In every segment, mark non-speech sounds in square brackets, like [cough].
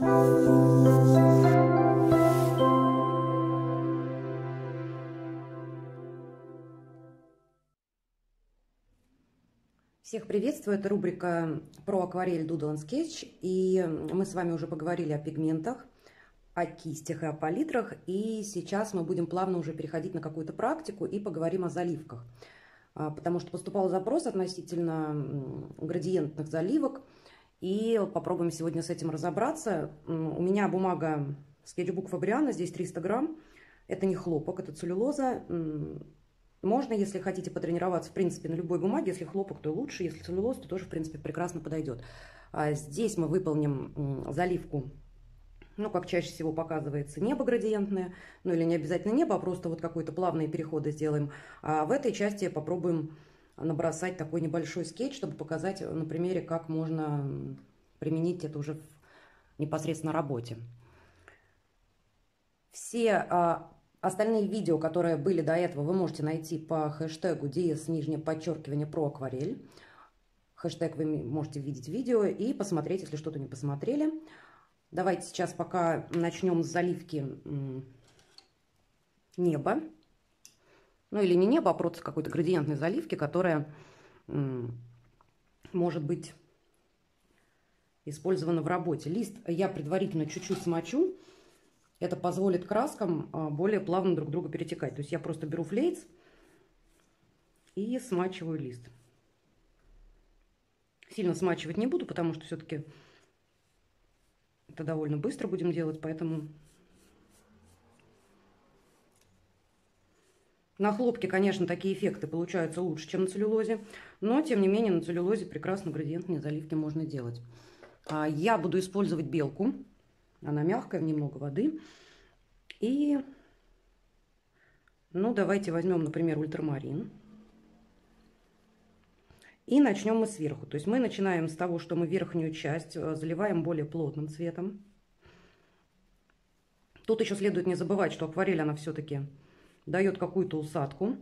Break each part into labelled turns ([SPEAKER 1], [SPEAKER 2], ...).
[SPEAKER 1] Всех приветствую, это рубрика про акварель Doodle Sketch, и мы с вами уже поговорили о пигментах, о кистях и о палитрах, и сейчас мы будем плавно уже переходить на какую-то практику и поговорим о заливках, а, потому что поступал запрос относительно градиентных заливок, и попробуем сегодня с этим разобраться. У меня бумага скетчбук Фабриана, здесь 300 грамм, это не хлопок, это целлюлоза, можно, если хотите потренироваться, в принципе, на любой бумаге. Если хлопок, то лучше. Если целлюлоз, то тоже, в принципе, прекрасно подойдет. А здесь мы выполним заливку, ну, как чаще всего показывается, небо градиентное. Ну, или не обязательно небо, а просто вот какой-то плавные переходы сделаем. А в этой части попробуем набросать такой небольшой скетч, чтобы показать на примере, как можно применить это уже в непосредственно работе. Все а, Остальные видео, которые были до этого, вы можете найти по хэштегу DS, нижнее подчеркивание, про акварель. Хэштег вы можете видеть видео и посмотреть, если что-то не посмотрели. Давайте сейчас пока начнем с заливки неба. Ну или не неба, а просто какой-то градиентной заливки, которая может быть использована в работе. Лист я предварительно чуть-чуть смочу. Это позволит краскам а, более плавно друг друга перетекать. То есть я просто беру флейц и смачиваю лист. Сильно смачивать не буду, потому что все-таки это довольно быстро будем делать, поэтому... На хлопке, конечно, такие эффекты получаются лучше, чем на целлюлозе, но, тем не менее, на целлюлозе прекрасно градиентные заливки можно делать. А, я буду использовать белку. Она мягкая, немного воды. И, ну, давайте возьмем, например, ультрамарин. И начнем мы сверху. То есть мы начинаем с того, что мы верхнюю часть э, заливаем более плотным цветом. Тут еще следует не забывать, что акварель, она все-таки дает какую-то усадку.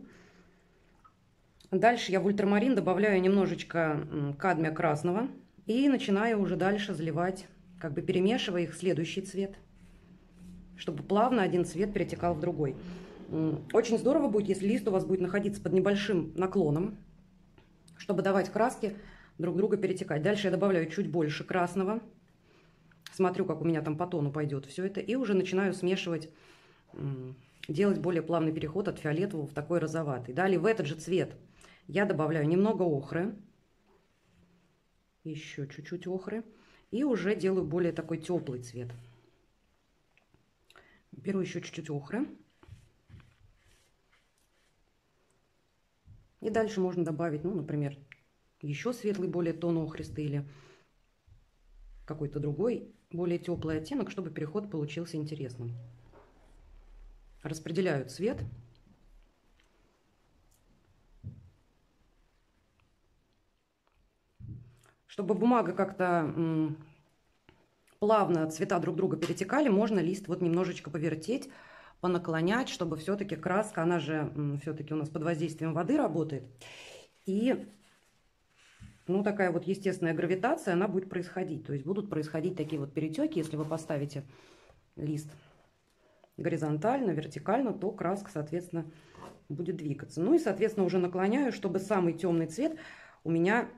[SPEAKER 1] Дальше я в ультрамарин добавляю немножечко кадмия красного. И начинаю уже дальше заливать как бы перемешивая их следующий цвет, чтобы плавно один цвет перетекал в другой. Очень здорово будет, если лист у вас будет находиться под небольшим наклоном, чтобы давать краски друг друга перетекать. Дальше я добавляю чуть больше красного. Смотрю, как у меня там по тону пойдет все это. И уже начинаю смешивать, делать более плавный переход от фиолетового в такой розоватый. Далее в этот же цвет я добавляю немного охры. Еще чуть-чуть охры. И уже делаю более такой теплый цвет. Беру еще чуть-чуть охры. И дальше можно добавить, ну, например, еще светлый, более тон охристый или какой-то другой, более теплый оттенок, чтобы переход получился интересным. Распределяю цвет. Чтобы бумага как-то плавно цвета друг друга перетекали, можно лист вот немножечко повертеть, понаклонять, чтобы все-таки краска, она же все-таки у нас под воздействием воды работает. И ну, такая вот естественная гравитация, она будет происходить. То есть будут происходить такие вот перетеки, если вы поставите лист горизонтально, вертикально, то краска, соответственно, будет двигаться. Ну и, соответственно, уже наклоняю, чтобы самый темный цвет у меня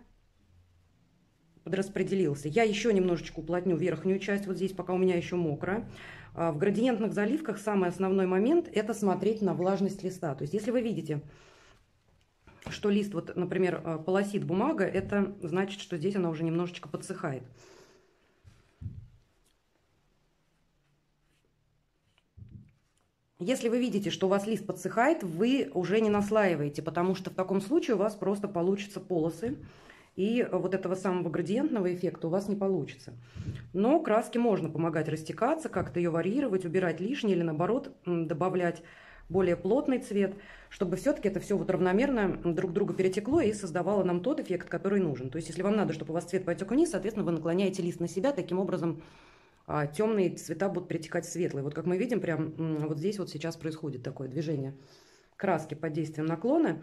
[SPEAKER 1] подраспределился. Я еще немножечко уплотню верхнюю часть, вот здесь, пока у меня еще мокрая. В градиентных заливках самый основной момент – это смотреть на влажность листа. То есть, если вы видите, что лист, вот, например, а, полосит бумага, это значит, что здесь она уже немножечко подсыхает. Если вы видите, что у вас лист подсыхает, вы уже не наслаиваете, потому что в таком случае у вас просто получатся полосы, и вот этого самого градиентного эффекта у вас не получится. Но краске можно помогать растекаться, как-то ее варьировать, убирать лишнее или наоборот добавлять более плотный цвет, чтобы все-таки это все вот равномерно друг друга перетекло и создавало нам тот эффект, который нужен. То есть если вам надо, чтобы у вас цвет потек вниз, соответственно, вы наклоняете лист на себя, таким образом темные цвета будут перетекать в светлые. Вот как мы видим, прям вот здесь вот сейчас происходит такое движение краски под действием наклона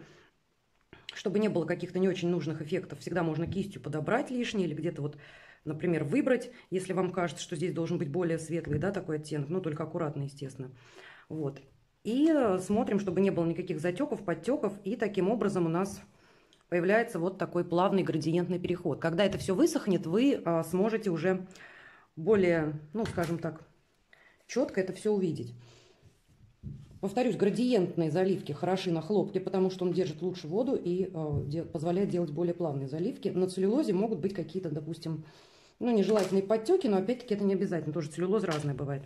[SPEAKER 1] чтобы не было каких-то не очень нужных эффектов, всегда можно кистью подобрать лишнее или где-то вот например, выбрать, если вам кажется, что здесь должен быть более светлый, да, такой оттенок, ну, только аккуратно, естественно. Вот. И э, смотрим, чтобы не было никаких затеков, подтеков, и таким образом у нас появляется вот такой плавный градиентный переход. Когда это все высохнет, вы а, сможете уже более, ну, скажем так, четко это все увидеть. Повторюсь, градиентные заливки хороши на хлопке, потому что он держит лучше воду и э, позволяет делать более плавные заливки. На целлюлозе могут быть какие-то, допустим, ну, нежелательные подтеки, но опять-таки это не обязательно. Тоже целлюлоз разный бывает.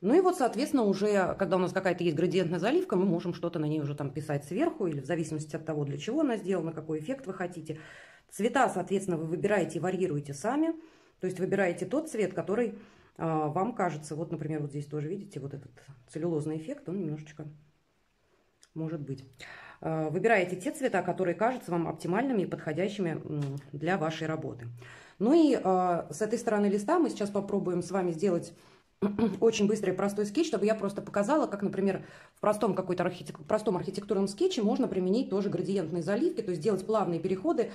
[SPEAKER 1] Ну и вот, соответственно, уже, когда у нас какая-то есть градиентная заливка, мы можем что-то на ней уже там писать сверху, или в зависимости от того, для чего она сделана, какой эффект вы хотите. Цвета, соответственно, вы выбираете и варьируете сами. То есть выбираете тот цвет, который а, вам кажется, вот, например, вот здесь тоже, видите, вот этот целлюлозный эффект, он немножечко может быть. А, выбираете те цвета, которые кажутся вам оптимальными и подходящими для вашей работы. Ну и а, с этой стороны листа мы сейчас попробуем с вами сделать [clears throat] очень быстрый простой скетч, чтобы я просто показала, как, например, в простом какой-то архитек... простом архитектурном скетче можно применить тоже градиентные заливки, то есть делать плавные переходы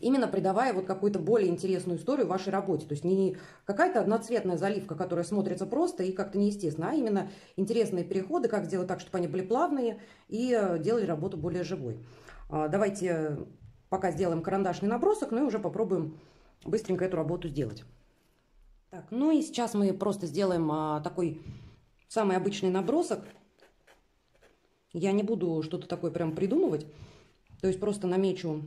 [SPEAKER 1] именно придавая вот какую-то более интересную историю вашей работе. То есть не какая-то одноцветная заливка, которая смотрится просто и как-то неестественно, а именно интересные переходы, как сделать так, чтобы они были плавные и э, делали работу более живой. А, давайте пока сделаем карандашный набросок, ну и уже попробуем быстренько эту работу сделать. Так, ну и сейчас мы просто сделаем а, такой самый обычный набросок. Я не буду что-то такое прям придумывать. То есть просто намечу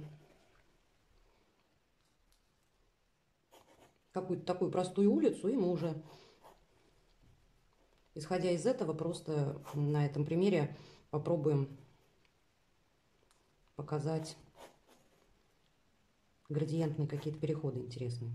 [SPEAKER 1] какую-то такую простую улицу, и мы уже, исходя из этого, просто на этом примере попробуем показать градиентные какие-то переходы интересные.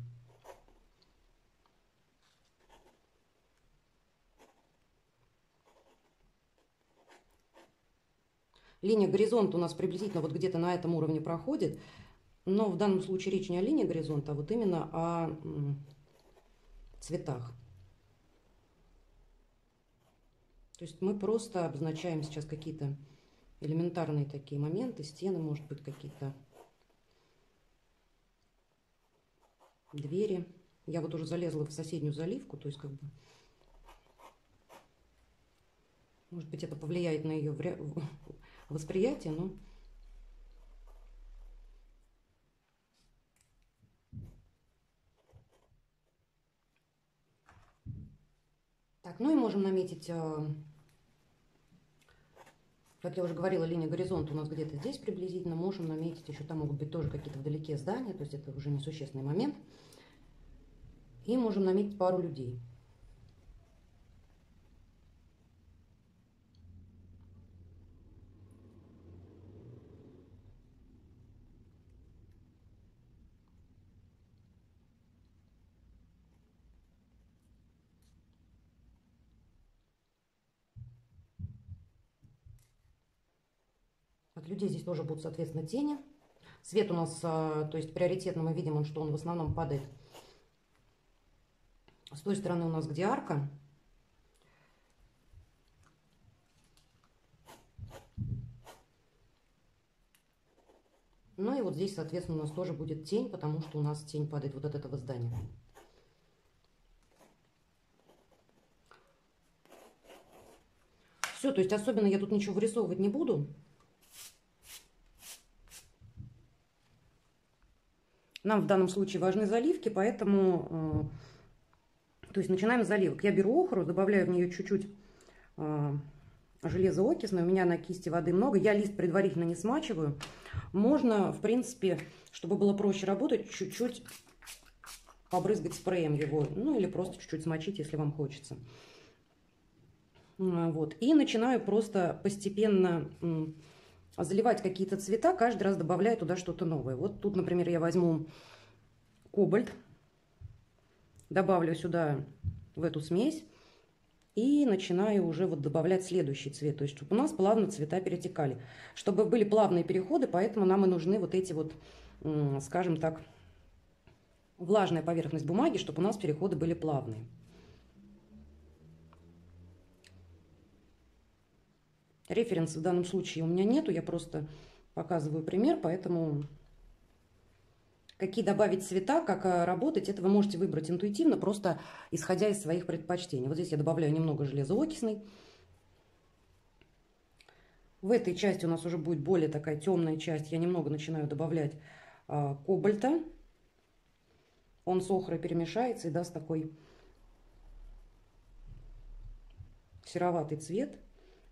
[SPEAKER 1] Линия горизонта у нас приблизительно вот где-то на этом уровне проходит. Но в данном случае речь не о линии горизонта, а вот именно о цветах. То есть мы просто обозначаем сейчас какие-то элементарные такие моменты, стены, может быть, какие-то двери. Я вот уже залезла в соседнюю заливку, то есть как бы, может быть, это повлияет на ее восприятие, но ну и можем наметить, э, как я уже говорила, линия горизонта у нас где-то здесь приблизительно. Можем наметить, еще там могут быть тоже какие-то вдалеке здания, то есть это уже несущественный момент. И можем наметить пару людей. Людей здесь тоже будут, соответственно, тени. Свет у нас, а, то есть приоритетно мы видим, что он в основном падает с той стороны у нас, где арка. Ну и вот здесь, соответственно, у нас тоже будет тень, потому что у нас тень падает вот от этого здания. Все, то есть особенно я тут ничего вырисовывать не буду. Нам в данном случае важны заливки, поэтому, э, то есть начинаем с заливок. Я беру охру, добавляю в нее чуть-чуть э, железо окисное. У меня на кисти воды много. Я лист предварительно не смачиваю. Можно, в принципе, чтобы было проще работать, чуть-чуть побрызгать спреем его. Ну, или просто чуть-чуть смочить, если вам хочется. Э, вот. И начинаю просто постепенно заливать какие-то цвета, каждый раз добавляя туда что-то новое. Вот тут, например, я возьму кобальт, добавлю сюда в эту смесь и начинаю уже вот добавлять следующий цвет. То есть, чтобы у нас плавно цвета перетекали. Чтобы были плавные переходы, поэтому нам и нужны вот эти вот, скажем так, влажная поверхность бумаги, чтобы у нас переходы были плавные. Референса в данном случае у меня нету, я просто показываю пример, поэтому какие добавить цвета, как э, работать, это вы можете выбрать интуитивно, просто исходя из своих предпочтений. Вот здесь я добавляю немного железоокисной. В этой части у нас уже будет более такая темная часть. Я немного начинаю добавлять а, кобальта. Он с охрой перемешается и даст такой сероватый цвет.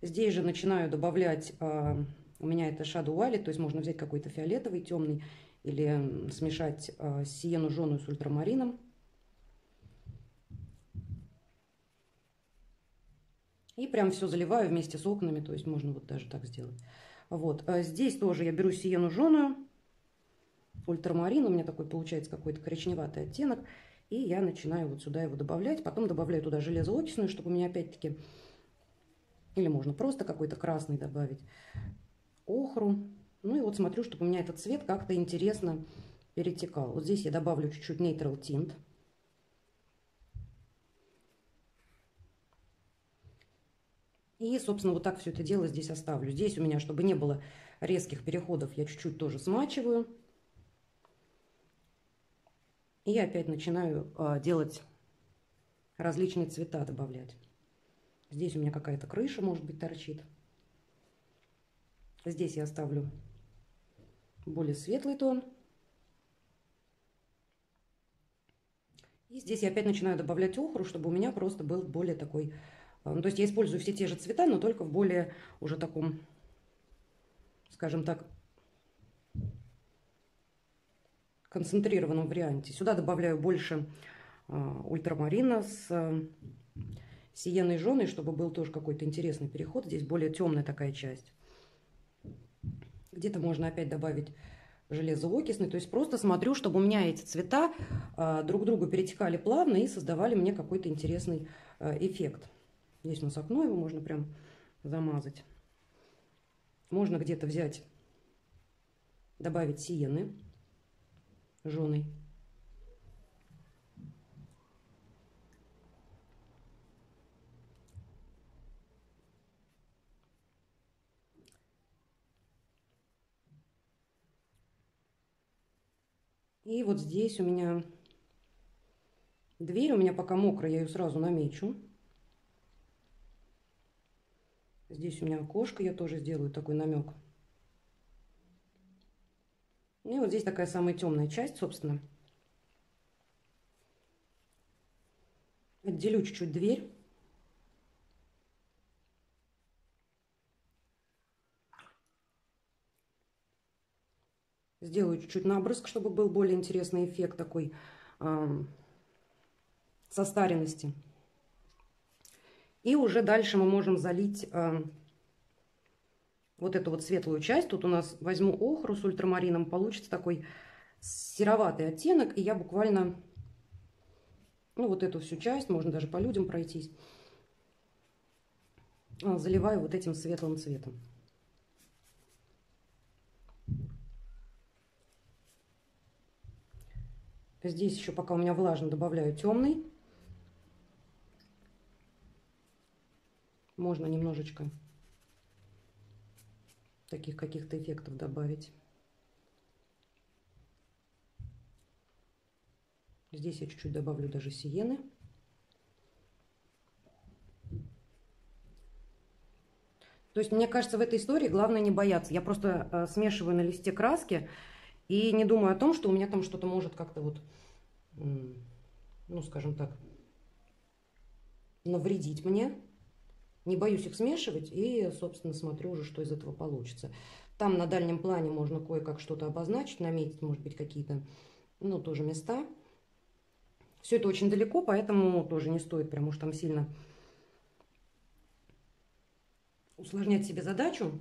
[SPEAKER 1] Здесь же начинаю добавлять, а, у меня это Shadow Violet, то есть можно взять какой-то фиолетовый темный или смешать а, сиену жженую с ультрамарином. И прям все заливаю вместе с окнами, то есть можно вот даже так сделать. Вот, а здесь тоже я беру сиену жженую, ультрамарин, у меня такой получается какой-то коричневатый оттенок. И я начинаю вот сюда его добавлять. Потом добавляю туда железоокисную, чтобы у меня опять-таки... Или можно просто какой-то красный добавить. Охру. Ну и вот смотрю, чтобы у меня этот цвет как-то интересно перетекал. Вот здесь я добавлю чуть-чуть Neutral Tint. И, собственно, вот так все это дело здесь оставлю. Здесь у меня, чтобы не было резких переходов, я чуть-чуть тоже смачиваю. И опять начинаю э, делать различные цвета, добавлять. Здесь у меня какая-то крыша, может быть, торчит. Здесь я оставлю более светлый тон. И здесь я опять начинаю добавлять охру, чтобы у меня просто был более такой а, ну, то есть я использую все те же цвета, но только в более уже таком, скажем так, концентрированном варианте. Сюда добавляю больше э, ультрамарина с э, сиеной жженой, чтобы был тоже какой-то интересный переход. Здесь более темная такая часть. Где-то можно опять добавить железоокисный. То есть просто смотрю, чтобы у меня эти цвета э, друг к другу перетекали плавно и создавали мне какой-то интересный э, эффект. Здесь у нас окно, его можно прям замазать. Можно где-то взять, добавить сиены жженой. И вот здесь у меня дверь, у меня пока мокрая, я ее сразу намечу. Здесь у меня окошко, я тоже сделаю такой намек. И вот здесь такая самая темная часть, собственно. Отделю чуть-чуть дверь. Сделаю чуть-чуть наброск, чтобы был более интересный эффект такой э, состаренности. И уже дальше мы можем залить э, вот эту вот светлую часть. Тут у нас возьму охру с ультрамарином. Получится такой сероватый оттенок. И я буквально, ну вот эту всю часть, можно даже по людям пройтись, э, заливаю вот этим светлым цветом. Здесь еще пока у меня влажно добавляю темный. Можно немножечко таких каких-то эффектов добавить. Здесь я чуть-чуть добавлю даже сиены. То есть, мне кажется, в этой истории главное не бояться. Я просто э, смешиваю на листе краски и не думаю о том, что у меня там что-то может как-то вот, ну, скажем так, навредить мне. Не боюсь их смешивать и, собственно, смотрю уже, что из этого получится. Там на дальнем плане можно кое-как что-то обозначить, наметить, может быть, какие-то, ну, тоже места. Все это очень далеко, поэтому тоже не стоит прям уж там сильно усложнять себе задачу.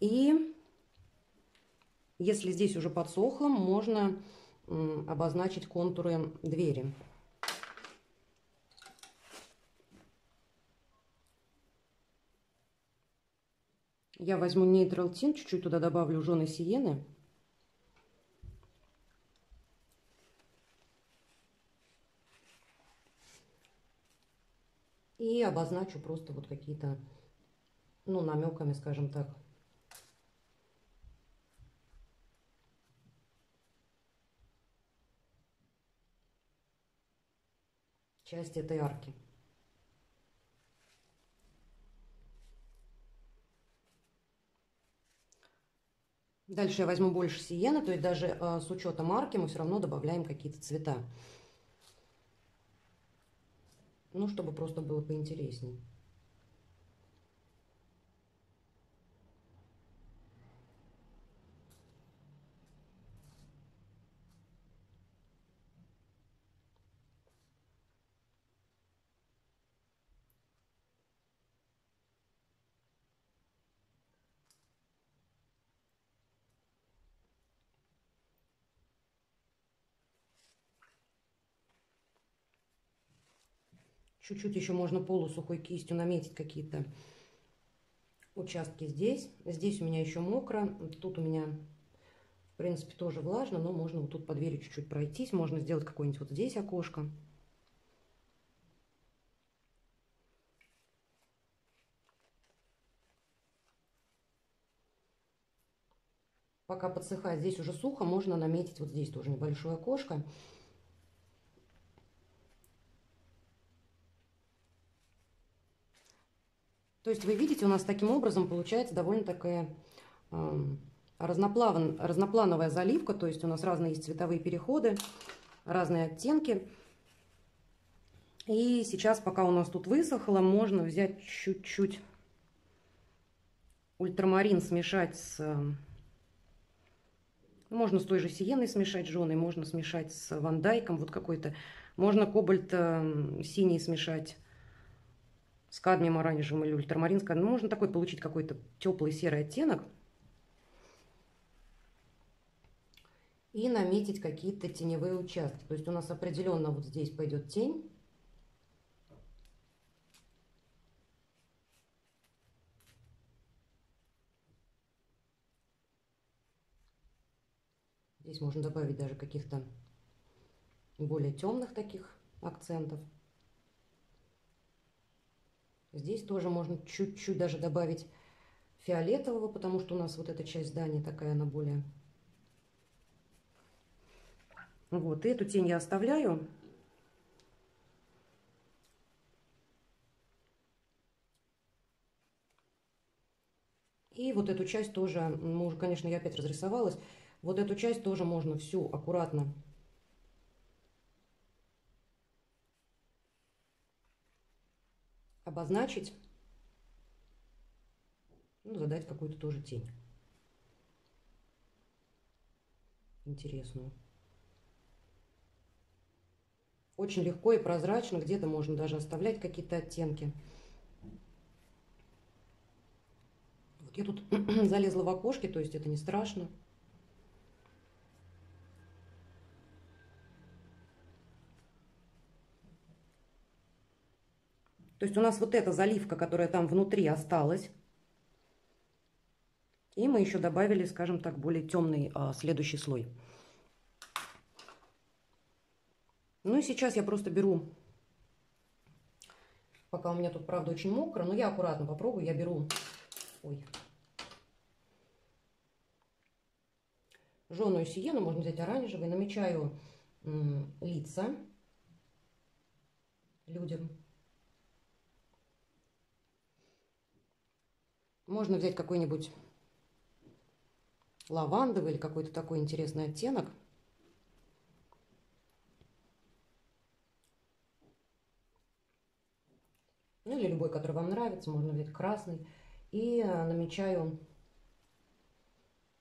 [SPEAKER 1] И если здесь уже подсохло, можно обозначить контуры двери. Я возьму Neutral Tint, чуть-чуть туда добавлю жженой сиены. И обозначу просто вот какие-то, ну, намеками, скажем так, часть этой арки. Дальше я возьму больше сиены, то есть даже э, с учетом арки мы все равно добавляем какие-то цвета. Ну, чтобы просто было поинтереснее. Чуть-чуть еще можно полусухой кистью наметить какие-то участки здесь. Здесь у меня еще мокро. Тут у меня, в принципе, тоже влажно, но можно вот тут по двери чуть-чуть пройтись. Можно сделать какое-нибудь вот здесь окошко. Пока подсыхает, здесь уже сухо, можно наметить вот здесь тоже небольшое окошко. То есть вы видите, у нас таким образом получается довольно такая э, разноплановая заливка. То есть у нас разные есть цветовые переходы, разные оттенки. И сейчас, пока у нас тут высохло, можно взять чуть-чуть ультрамарин, смешать с... Можно с той же сиеной смешать жженой, можно смешать с вандайком, вот какой-то. Можно кобальт синий смешать с кадмием оранжевым или ультрамарин с кадмием. Можно такой получить какой-то теплый серый оттенок. И наметить какие-то теневые участки. То есть у нас определенно вот здесь пойдет тень. Здесь можно добавить даже каких-то более темных таких акцентов. Здесь тоже можно чуть-чуть даже добавить фиолетового, потому что у нас вот эта часть здания такая, она более... Вот, и эту тень я оставляю. И вот эту часть тоже, уже, конечно, я опять разрисовалась, вот эту часть тоже можно всю аккуратно обозначить, ну, задать какую-то тоже тень интересную. Очень легко и прозрачно, где-то можно даже оставлять какие-то оттенки. Вот я тут [clears throat] залезла в окошки, то есть это не страшно. То есть у нас вот эта заливка, которая там внутри осталась. И мы еще добавили, скажем так, более темный а, следующий слой. Ну и сейчас я просто беру, пока у меня тут, правда, очень мокро, но я аккуратно попробую, я беру, ой, жженую сиену, можно взять оранжевый, намечаю лица людям. Можно взять какой-нибудь лавандовый или какой-то такой интересный оттенок. Ну или любой, который вам нравится. Можно взять красный. И э, намечаю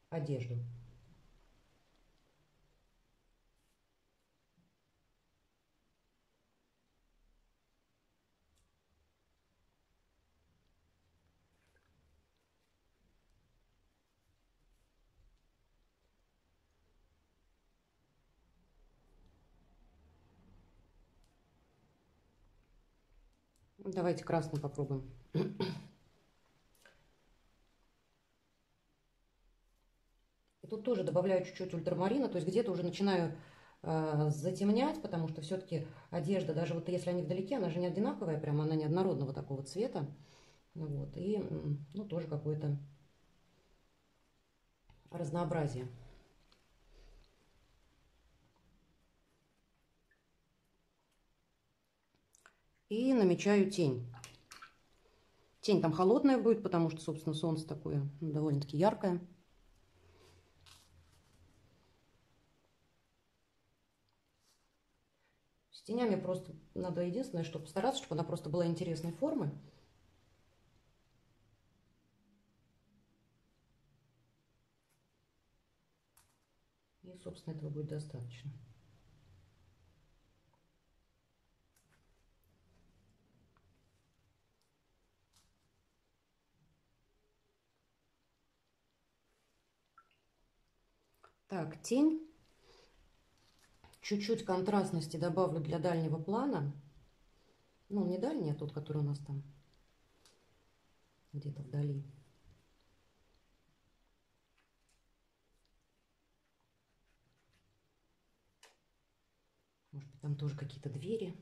[SPEAKER 1] одежду. Давайте красный попробуем. И тут тоже добавляю чуть-чуть ультрамарина, то есть где-то уже начинаю э, затемнять, потому что все-таки одежда, даже вот если они вдалеке, она же не одинаковая, прям она неоднородного такого цвета. Вот, и, ну, тоже какое-то разнообразие. И намечаю тень. Тень там холодная будет, потому что, собственно, солнце такое довольно-таки яркое. С тенями просто надо единственное, что постараться, чтобы она просто была интересной формы. И, собственно, этого будет достаточно. Так, тень. Чуть-чуть контрастности добавлю для дальнего плана. Ну, не дальний, а тот, который у нас там где-то вдали. Может быть, там тоже какие-то двери.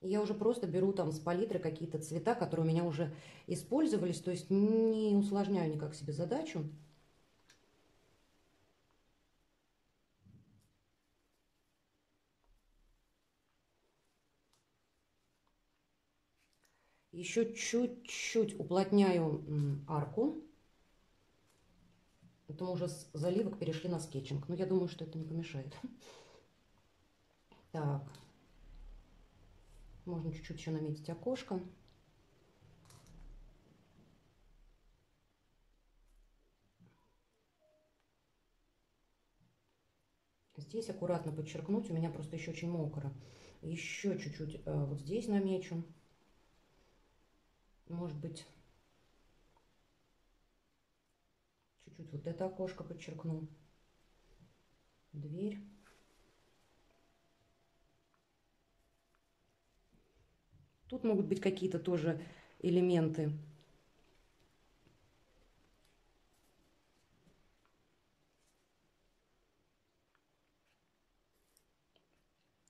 [SPEAKER 1] Я уже просто беру там с палитры какие-то цвета, которые у меня уже использовались, то есть не усложняю никак себе задачу. Еще чуть-чуть уплотняю арку. Это мы уже с заливок перешли на скетчинг. Но я думаю, что это не помешает. Так. Можно чуть-чуть еще наметить окошко. Здесь аккуратно подчеркнуть, у меня просто еще очень мокро. Еще чуть-чуть э, вот здесь намечу. Может быть, чуть-чуть вот это окошко подчеркну. Дверь. Тут могут быть какие-то тоже элементы.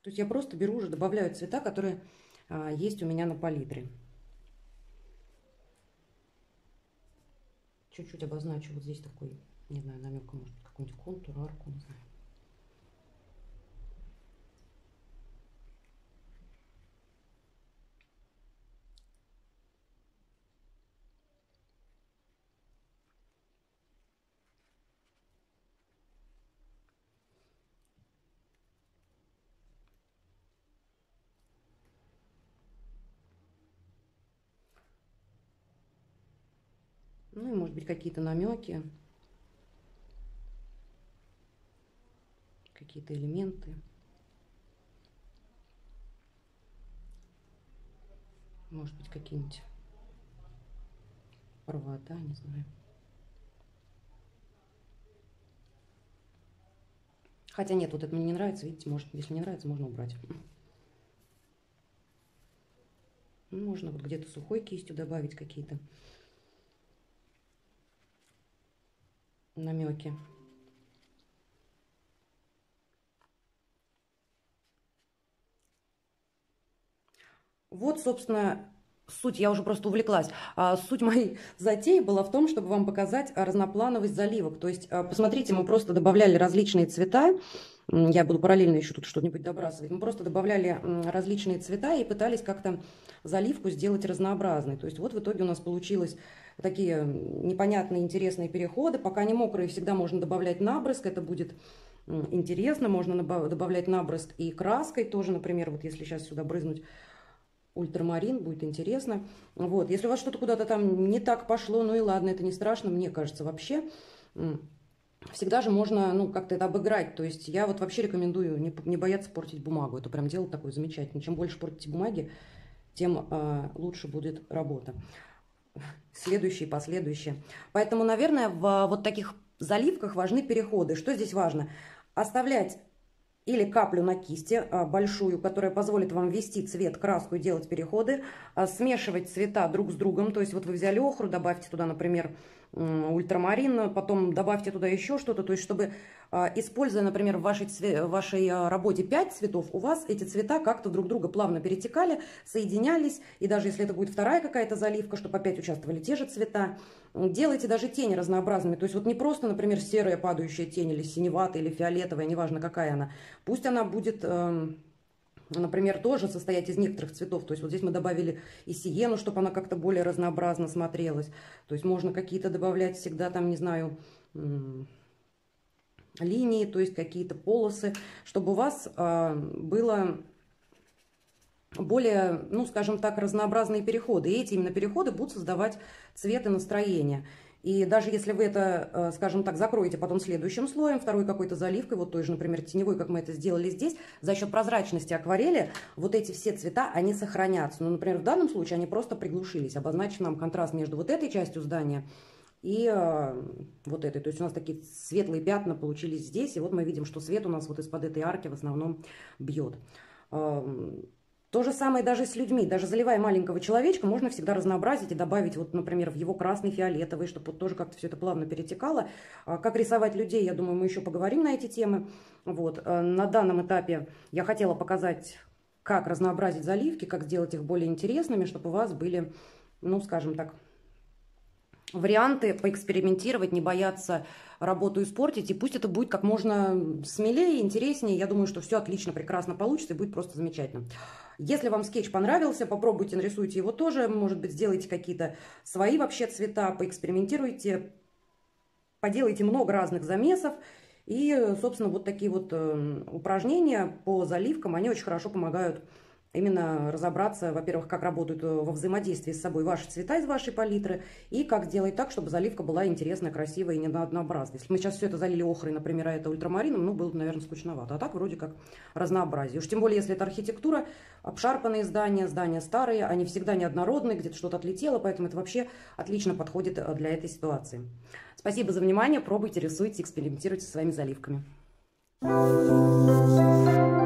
[SPEAKER 1] То есть я просто беру уже, добавляю цвета, которые а, есть у меня на палитре. Чуть-чуть обозначу вот здесь такой, не знаю, намек, может, какой-нибудь контур, арку, не знаю. Ну и может быть какие-то намеки, какие-то элементы. Может быть какие-нибудь провода, не знаю. Хотя нет, вот это мне не нравится, видите, может, если не нравится, можно убрать. Можно вот где-то сухой кистью добавить какие-то намеки. Вот, собственно, суть, я уже просто увлеклась. А, суть моей [laughs] затеи была в том, чтобы вам показать разноплановость заливок. То есть, а, посмотрите, мы просто добавляли различные цвета. Я буду параллельно еще тут что-нибудь добрасывать. Мы просто добавляли различные цвета и пытались как-то заливку сделать разнообразной. То есть, вот в итоге у нас получилось такие непонятные, интересные переходы. Пока не мокрые, всегда можно добавлять набрызг, это будет интересно. Можно добавлять набрызг и краской тоже, например, вот если сейчас сюда брызнуть ультрамарин, будет интересно. Вот, если у вас что-то куда-то там не так пошло, ну и ладно, это не страшно, мне кажется, вообще. Всегда же можно, ну, как-то это обыграть. То есть я вот вообще рекомендую не, не бояться портить бумагу. Это прям дело такое замечательное. Чем больше портите бумаги, тем э, лучше будет работа следующие, последующие. Поэтому, наверное, в вот таких заливках важны переходы. Что здесь важно? Оставлять или каплю на кисти а, большую, которая позволит вам ввести цвет, краску и делать переходы, а, смешивать цвета друг с другом, то есть вот вы взяли охру, добавьте туда, например, ультрамарин, потом добавьте туда еще что-то, то есть чтобы а, используя, например, в вашей, в вашей а, работе 5 цветов, у вас эти цвета как-то друг друга плавно перетекали, соединялись, и даже если это будет вторая какая-то заливка, чтобы опять участвовали те же цвета, делайте даже тени разнообразными, то есть вот не просто, например, серая падающая тень, или синеватая, или фиолетовая, неважно какая она, пусть она будет... Эм, например, тоже состоять из некоторых цветов. То есть вот здесь мы добавили и сиену, чтобы она как-то более разнообразно смотрелась. То есть можно какие-то добавлять всегда там, не знаю, линии, то есть какие-то полосы, чтобы у вас а, было более, ну, скажем так, разнообразные переходы. И эти именно переходы будут создавать цвет и настроение. И даже если вы это, а, скажем так, закроете потом следующим слоем, второй какой-то заливкой, вот той же, например, теневой, как мы это сделали здесь, за счет прозрачности акварели вот эти все цвета, они сохранятся. Ну, например, в данном случае они просто приглушились, обозначив нам контраст между вот этой частью здания и э, вот этой. То есть у нас такие светлые пятна получились здесь. И вот мы видим, что свет у нас вот из-под этой арки в основном бьет. То же самое даже с людьми. Даже заливая маленького человечка, можно всегда разнообразить и добавить, вот, например, в его красный, фиолетовый, чтобы вот тоже как-то все это плавно перетекало. А как рисовать людей, я думаю, мы еще поговорим на эти темы. Вот. Э, на данном этапе я хотела показать, как разнообразить заливки, как сделать их более интересными, чтобы у вас были, ну, скажем так, варианты поэкспериментировать, не бояться работу испортить. И пусть это будет как можно смелее, интереснее. Я думаю, что все отлично, прекрасно получится и будет просто замечательно. Если вам скетч понравился, попробуйте, нарисуйте его тоже. Может быть, сделайте какие-то свои вообще цвета, поэкспериментируйте, поделайте много разных замесов. И, собственно, вот такие вот э, упражнения по заливкам, они очень хорошо помогают именно разобраться, во-первых, как работают э, во взаимодействии с собой ваши цвета из вашей палитры, и как сделать так, чтобы заливка была интересная, красивая и не однообразная. Если мы сейчас все это залили охрой, например, а это ультрамарином, ну, было бы, наверное, скучновато. А так вроде как разнообразие. Уж тем более, если это архитектура, обшарпанные здания, здания старые, они всегда неоднородные, где-то что-то отлетело, поэтому это вообще отлично подходит э, для этой ситуации. Спасибо за внимание, пробуйте, рисуйте, экспериментируйте со своими заливками. Thank you.